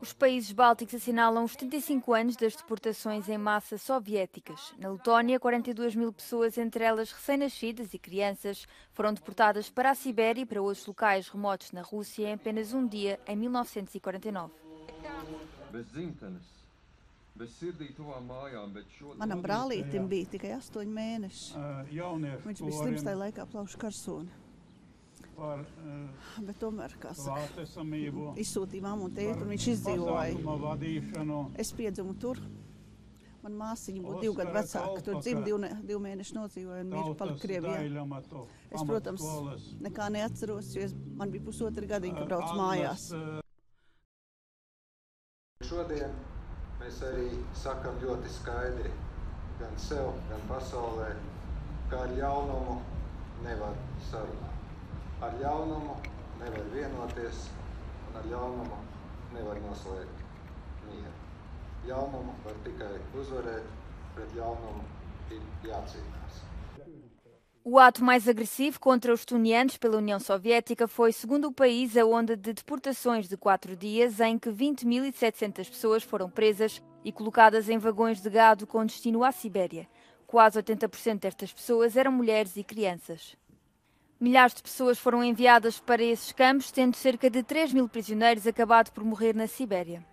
Os países bálticos assinalam os 75 anos das deportações em massa soviéticas. Na Letónia, 42 mil pessoas, entre elas recém-nascidas e crianças, foram deportadas para a Sibéria e para outros locais remotos na Rússia em apenas um dia, em 1949. Manam brālītim bija tikai astoņi mēneši. Viņš bija slims tajā laikā plaušu karsūni. Par uh, Bet tomēr, kā klātesamību, izsūtīja mammu un tēti, un viņš izdzīvoja. Es piedzimu tur. Man māsiņa būtu divu gadu vecāka. Tur dzimta divu, divu mēnešu nodzīvoja un viņš palika Krievijā. Es, protams, nekā neatceros, jo es, man bija pusotra gadiņa, kad braucu mājās. Uh, Šodien mēs arī sakam ļoti skaidri gan sev, gan pasaulē, ka ar ļaunumu nevar sarunāt. Ar ļaunumu nevar vienoties, un ar ļaunumu nevar noslēgt mieru. Ļaunumu var tikai uzvarēt, pret ļaunumu ir jācīnās. O ato mais agressivo contra os estonianos pela União Soviética foi, segundo o país, a onda de deportações de quatro dias, em que 20.700 pessoas foram presas e colocadas em vagões de gado com destino à Sibéria. Quase 80% destas pessoas eram mulheres e crianças. Milhares de pessoas foram enviadas para esses campos, tendo cerca de 3 mil prisioneiros acabado por morrer na Sibéria.